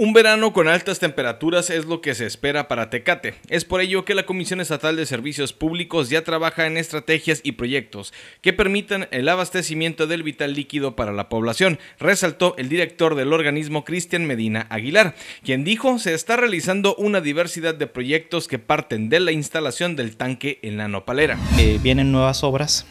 Un verano con altas temperaturas es lo que se espera para Tecate. Es por ello que la Comisión Estatal de Servicios Públicos ya trabaja en estrategias y proyectos que permitan el abastecimiento del vital líquido para la población, resaltó el director del organismo Cristian Medina Aguilar, quien dijo se está realizando una diversidad de proyectos que parten de la instalación del tanque en la nopalera. Eh, vienen nuevas obras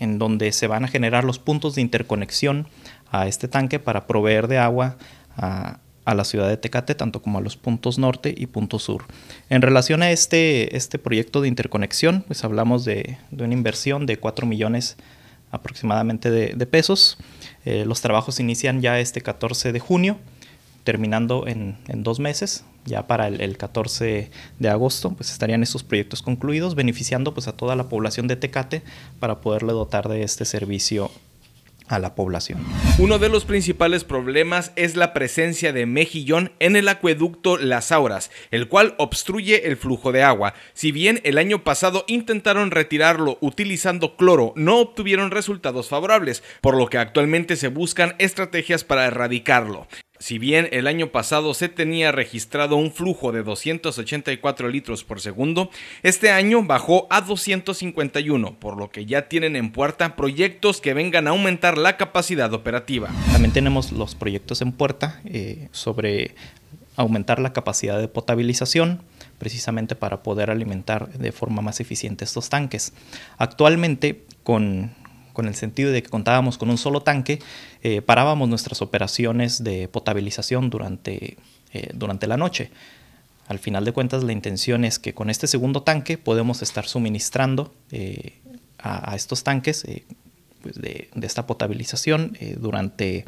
en donde se van a generar los puntos de interconexión a este tanque para proveer de agua a a la ciudad de Tecate, tanto como a los puntos norte y punto sur. En relación a este, este proyecto de interconexión, pues hablamos de, una inversión de 4 millones aproximadamente de, pesos. Eh, los trabajos inician ya este 14 de junio, terminando en, dos meses. Ya para el, 14 de agosto pues estarían estos proyectos concluidos, beneficiando pues a toda la población de Tecate para poderle dotar de este servicio a la población. Uno de los principales problemas es la presencia de mejillón en el acueducto Las Auras, el cual obstruye el flujo de agua. Si bien el año pasado intentaron retirarlo utilizando cloro, no obtuvieron resultados favorables, por lo que actualmente se buscan estrategias para erradicarlo. Si bien el año pasado se tenía registrado un flujo de 284 litros por segundo, este año bajó a 251, por lo que ya tienen en puerta proyectos que vengan a aumentar la capacidad operativa. También tenemos los proyectos en puerta eh, sobre aumentar la capacidad de potabilización, precisamente para poder alimentar de forma más eficiente estos tanques. Actualmente, con con el sentido de que contábamos con un solo tanque, eh, parábamos nuestras operaciones de potabilización durante, eh, durante la noche. Al final de cuentas, la intención es que con este segundo tanque podemos estar suministrando eh, a, estos tanques pues de, de, esta potabilización durante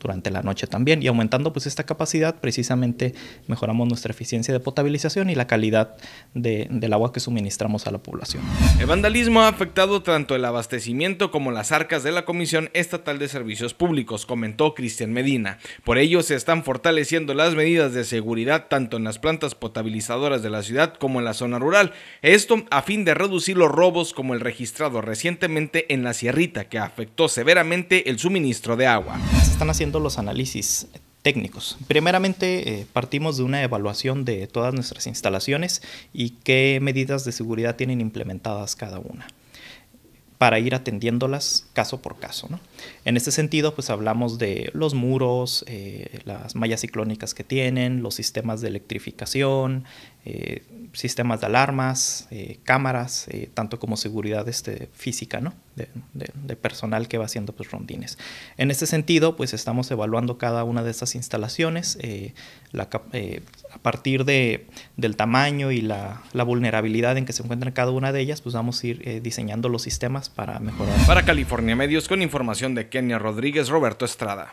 durante la noche también y aumentando pues esta capacidad precisamente mejoramos nuestra eficiencia de potabilización y la calidad del agua que suministramos a la población. El vandalismo ha afectado tanto el abastecimiento como las arcas de la Comisión Estatal de Servicios Públicos, comentó Cristian Medina. Por ello se están fortaleciendo las medidas de seguridad tanto en las plantas potabilizadoras de la ciudad como en la zona rural. Esto a fin de reducir los robos como el registrado recientemente en la Sierrita que afectó severamente el suministro de agua. Están haciendo los análisis técnicos. Primeramente, eh, partimos de una evaluación de todas nuestras instalaciones y qué medidas de seguridad tienen implementadas cada una para ir atendiéndolas caso por caso. En este sentido, pues hablamos de los muros, eh, las mallas ciclónicas que tienen, los sistemas de electrificación, eh, sistemas de alarmas, eh, cámaras, tanto como seguridad este, física ¿no? de, personal que va haciendo pues, rondines. En este sentido, pues estamos evaluando cada una de estas instalaciones a partir de, del tamaño y la, la, vulnerabilidad en que se encuentran cada una de ellas, pues vamos a ir diseñando los sistemas para mejorar. Para California Medios, con información de Kenia Rodríguez, Roberto Estrada.